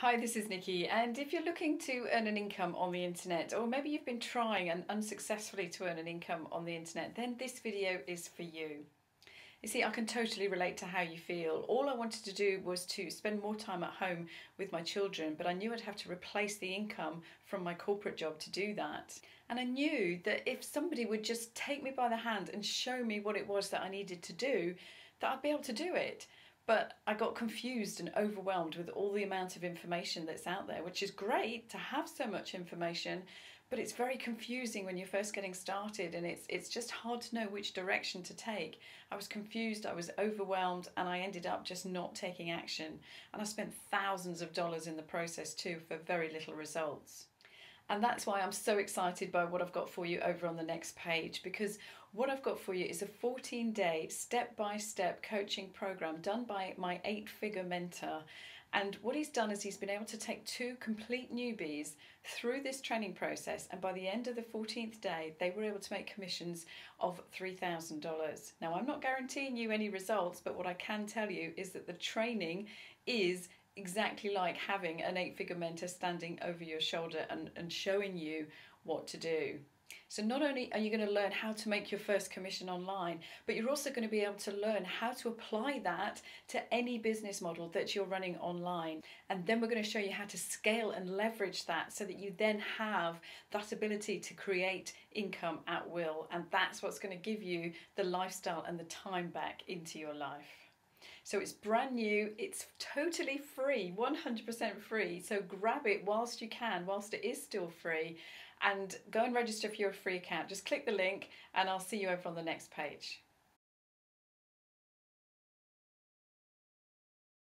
Hi, this is Nicky, and if you're looking to earn an income on the internet, or maybe you've been trying and unsuccessfully to earn an income on the internet, then this video is for you. You see, I can totally relate to how you feel. All I wanted to do was to spend more time at home with my children, but I knew I'd have to replace the income from my corporate job to do that. And I knew that if somebody would just take me by the hand and show me what it was that I needed to do, that I'd be able to do it. But I got confused and overwhelmed with all the amount of information that's out there, which is great to have so much information, but it's very confusing when you're first getting started and it's it's just hard to know which direction to take. I was confused, I was overwhelmed, and I ended up just not taking action. And I spent thousands of dollars in the process too for very little results. And that's why I'm so excited by what I've got for you over on the next page because what I've got for you is a 14 day step by step coaching program done by my eight figure mentor. And what he's done is he's been able to take two complete newbies through this training process, and by the end of the 14th day, they were able to make commissions of $3,000. Now, I'm not guaranteeing you any results, but what I can tell you is that the training is exactly like having an eight figure mentor standing over your shoulder and, and showing you what to do. So not only are you going to learn how to make your first commission online, but you're also going to be able to learn how to apply that to any business model that you're running online. And then we're going to show you how to scale and leverage that so that you then have that ability to create income at will. And that's what's going to give you the lifestyle and the time back into your life. So it's brand new, it's totally free, 100% free. So grab it whilst you can, whilst it is still free, and go and register for your free account. Just click the link, and I'll see you over on the next page.